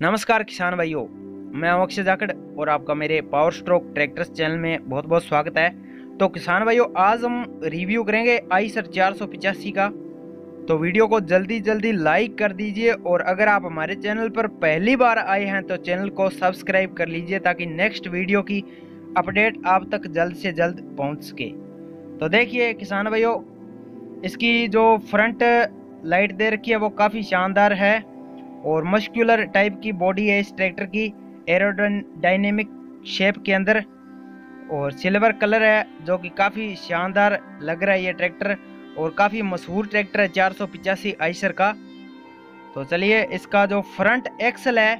नमस्कार किसान भाइयों, मैं अक्षय जाखड़ और आपका मेरे पावर स्ट्रोक ट्रैक्टर्स चैनल में बहुत बहुत स्वागत है। तो किसान भाइयों, आज हम रिव्यू करेंगे आई सर चार का। तो वीडियो को जल्दी जल्दी लाइक कर दीजिए और अगर आप हमारे चैनल पर पहली बार आए हैं तो चैनल को सब्सक्राइब कर लीजिए ताकि नेक्स्ट वीडियो की अपडेट आप तक जल्द से जल्द पहुँच सके। तो देखिए किसान भाइयों, इसकी जो फ्रंट लाइट दे रखी है, वो काफ़ी शानदार है। और मस्क्यूलर टाइप की बॉडी है इस ट्रैक्टर की एरोडाइनेमिक शेप के अंदर। और सिल्वर कलर है, जो कि काफ़ी शानदार लग रहा है ये ट्रैक्टर, और काफ़ी मशहूर ट्रैक्टर है चार सौ पिचासी आइसर का। तो चलिए, इसका जो फ्रंट एक्सल है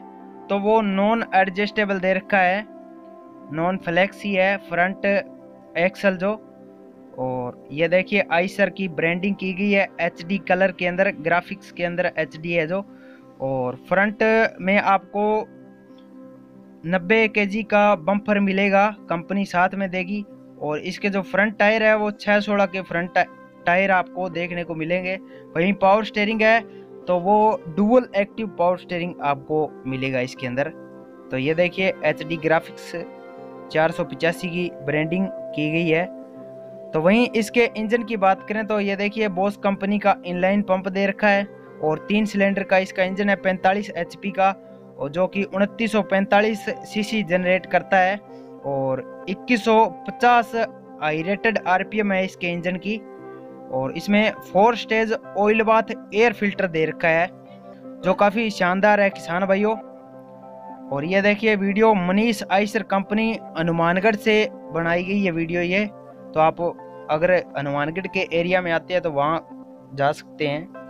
तो वो नॉन एडजस्टेबल दे रखा है। नॉन फ्लैक्सी है, फ्रंट एक्सल जो। और ये देखिए, आइसर की ब्रांडिंग की गई है, एचडी कलर के अंदर, ग्राफिक्स के अंदर एचडी है जो। और फ्रंट में आपको 90 के का बम्पर मिलेगा कंपनी साथ में देगी। और इसके जो फ्रंट टायर है, वो छः सोलह के फ्रंट टायर आपको देखने को मिलेंगे। वहीं पावर स्टेयरिंग है तो वो डुअल एक्टिव पावर स्टेयरिंग आपको मिलेगा इसके अंदर। तो ये देखिए एच डी ग्राफिक्स चार की ब्रांडिंग की गई है। तो वहीं इसके इंजन की बात करें तो ये देखिए बोस कंपनी का इनलाइन पंप दे रखा है। और तीन सिलेंडर का इसका इंजन है 45 एचपी का, और जो कि उनतीस सीसी जनरेट करता है, और 2150 हाई रेटेड आरपीएम है इसके इंजन की, और इसमें four stage oil bath air filter दे रखा है, जो काफ़ी शानदार है किसान भाइयों। और ये देखिए वीडियो मनीष आइसर कंपनी हनुमानगढ़ से बनाई गई ये वीडियो ये। तो आप अगर हनुमानगढ़ के एरिया में आते हैं तो वहाँ जा सकते हैं।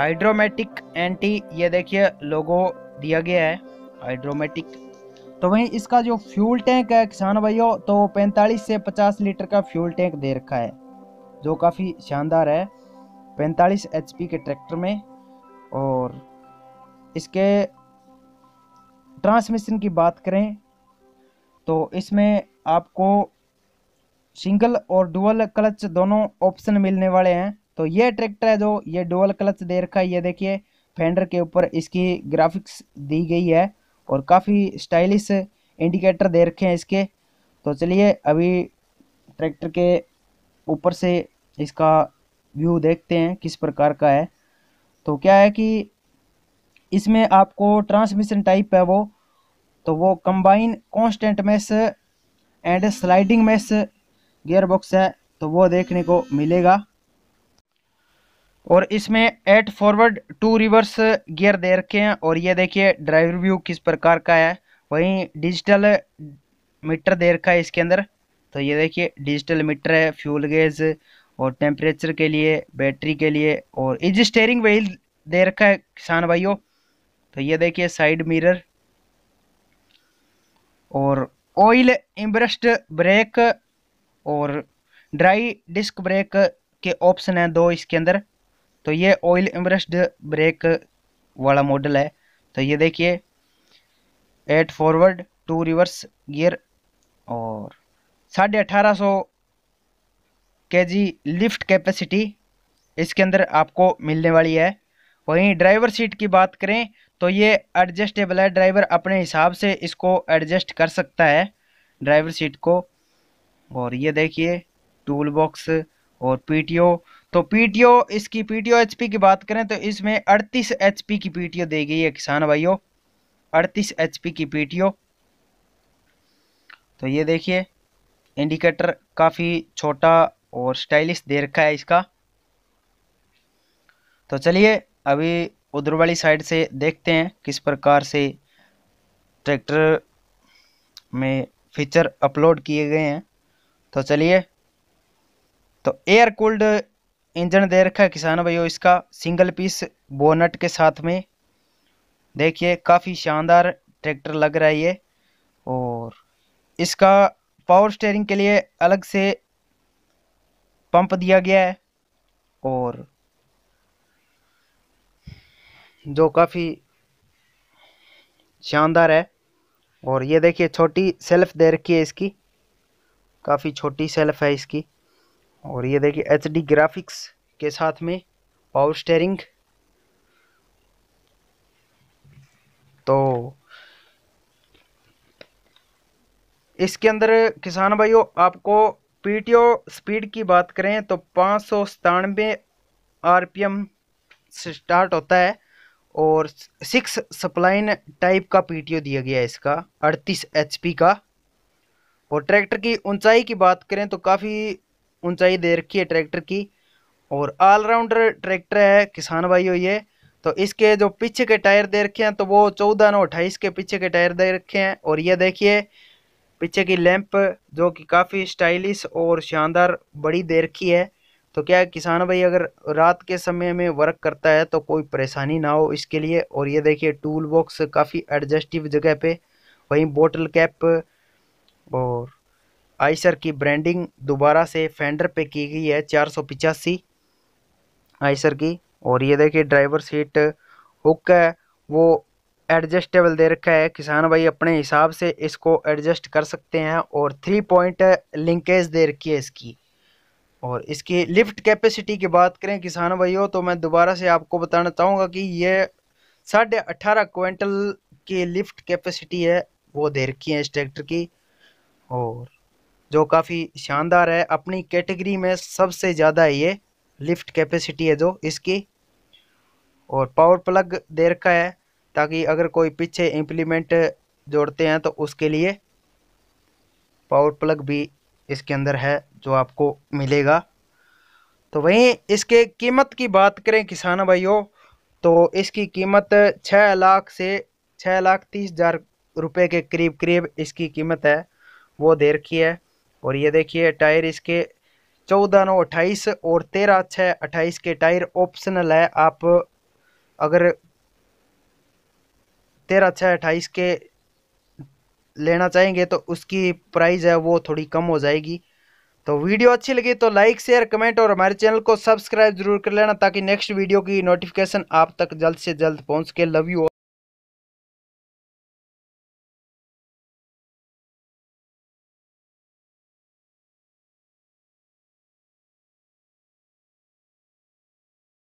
हाइड्रोमेटिक एंटी, ये देखिए लोगो दिया गया है, हाइड्रोमेटिक। तो वहीं इसका जो फ्यूल टैंक है किसान भाइयों तो 45 से 50 लीटर का फ्यूल टैंक दे रखा है, जो काफ़ी शानदार है। 45 एचपी के ट्रैक्टर में और इसके ट्रांसमिशन की बात करें तो इसमें आपको सिंगल और डुअल क्लच दोनों ऑप्शन मिलने वाले हैं। तो ये ट्रैक्टर है जो, ये डुअल क्लच दे रखा है, ये देखिए, फेंडर के ऊपर इसकी ग्राफिक्स दी गई है और काफ़ी स्टाइलिश इंडिकेटर दे रखे हैं इसके। तो चलिए, अभी ट्रैक्टर के ऊपर से इसका व्यू देखते हैं, किस प्रकार का है। तो क्या है कि इसमें आपको ट्रांसमिशन टाइप है वो तो वो combine constant mesh and sliding mesh gear box है तो वो देखने को मिलेगा। और इसमें eight forward two reverse gear दे रखे हैं और ये देखिए ड्राइवर व्यू किस प्रकार का है। वहीं डिजिटल मीटर दे रखा है इसके अंदर। तो ये देखिए डिजिटल मीटर है फ्यूल गेज और टेम्परेचर के लिए बैटरी के लिए और इज़ स्टेयरिंग व्हील दे रखा है किसान भाइयों। तो ये देखिए साइड मिरर और ऑयल इम्ब्रस्ट ब्रेक और ड्राई डिस्क ब्रेक के ऑप्शन हैं दो इसके अंदर। तो ये ऑयल इम्ब्रस्ड ब्रेक वाला मॉडल है। तो ये देखिए eight forward two reverse gear और साढ़े अठारह सौ के जी लिफ्ट कैपेसिटी इसके अंदर आपको मिलने वाली है। वहीं ड्राइवर सीट की बात करें तो ये एडजस्टेबल है। ड्राइवर अपने हिसाब से इसको एडजस्ट कर सकता है ड्राइवर सीट को। और ये देखिए टूल बॉक्स और पीटीओ तो पीटीओ इसकी पीटीओ एचपी की बात करें तो इसमें 38 एचपी की पीटीओ दी गई है, किसान भाइयों। 38 एचपी की पीटीओ तो ये देखिए, इंडिकेटर काफ़ी छोटा और स्टाइलिश दे रखा है इसका। तो चलिए, अभी उधर वाली साइड से देखते हैं किस प्रकार से ट्रैक्टर में फीचर अपलोड किए गए हैं। तो चलिए तो एयर कूल्ड इंजन दे रखा है किसान भाइयों, इसका सिंगल पीस बोनट के साथ में। देखिए, काफ़ी शानदार ट्रैक्टर लग रहा है ये। और इसका पावर स्टेयरिंग के लिए अलग से पंप दिया गया है। और जो काफ़ी शानदार है। और ये देखिए, छोटी सेल्फ दे रखी है इसकी। काफ़ी छोटी सेल्फ है इसकी। और ये देखिए एच डी ग्राफिक्स के साथ में पावर स्टेयरिंग तो इसके अंदर किसान भाइयों, आपको पीटीओ स्पीड की बात करें तो पाँच सौ सतानवे आर से स्टार्ट होता है और सिक्स सप्लाइन टाइप का पीटीओ दिया गया है इसका, अड़तीस एचपी का। और ट्रैक्टर की ऊंचाई की बात करें तो काफ़ी ऊंचाई दे रखी है ट्रैक्टर की, और ऑलराउंडर ट्रैक्टर है, किसान भाइयों ये। तो इसके जो पीछे के टायर दे रखे हैं तो वो चौदह नौ अट्ठाईस के पीछे के टायर दे रखे हैं। और ये देखिए, पीछे की लैंप जो कि काफ़ी स्टाइलिश और शानदार बड़ी दे रखी है। तो क्या किसान भाई, अगर रात के समय में वर्क करता है तो कोई परेशानी ना हो इसके लिए। और ये देखिए टूल बॉक्स काफ़ी एडजस्टिव जगह पे, वहीं बोटल कैप और आइसर की ब्रांडिंग दोबारा से फेंडर पे की गई है, चार सौ पिचासी आइसर की। और ये देखिए ड्राइवर सीट हुक है, वो एडजस्टेबल दे रखा है। किसान भाई अपने हिसाब से इसको एडजस्ट कर सकते हैं और थ्री पॉइंट लिंकेज दे रखी है इसकी। और इसकी लिफ्ट कैपेसिटी की बात करें किसान भाइयों तो मैं दोबारा से आपको बताना चाहूँगा कि ये साढ़े अठारह क्विंटल की लिफ्ट कैपेसिटी है, वो दे रखी है इस ट्रैक्टर की। और जो काफ़ी शानदार है, अपनी कैटेगरी में सबसे ज़्यादा ये लिफ्ट कैपेसिटी है जो इसकी। और पावर प्लग दे रखा है, ताकि अगर कोई पीछे इम्प्लीमेंट जोड़ते हैं तो उसके लिए पावर प्लग भी इसके अंदर है जो आपको मिलेगा। तो वहीं इसके कीमत की बात करें किसान भाइयों तो इसकी कीमत छः लाख से छः लाख तीस हज़ार रुपये के करीब करीब इसकी कीमत है, वो दे रखी है। और ये देखिए, टायर इसके चौदह नौ अट्ठाईस और तेरह छः अट्ठाईस के टायर ऑप्शनल है। आप अगर तेरह छः अट्ठाईस के लेना चाहेंगे तो उसकी प्राइस है, वो थोड़ी कम हो जाएगी। तो वीडियो अच्छी लगी तो लाइक, शेयर, कमेंट और हमारे चैनल को सब्सक्राइब ज़रूर कर लेना ताकि नेक्स्ट वीडियो की नोटिफिकेशन आप तक जल्द से जल्द पहुँच के। Love you